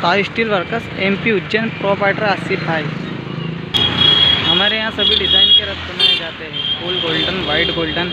Taj steel workers MP Ujjain proprietor Asif भाई। हमारे यहाँ सभी डिज़ाइन के रथ बनाए जाते हैं। Full golden white golden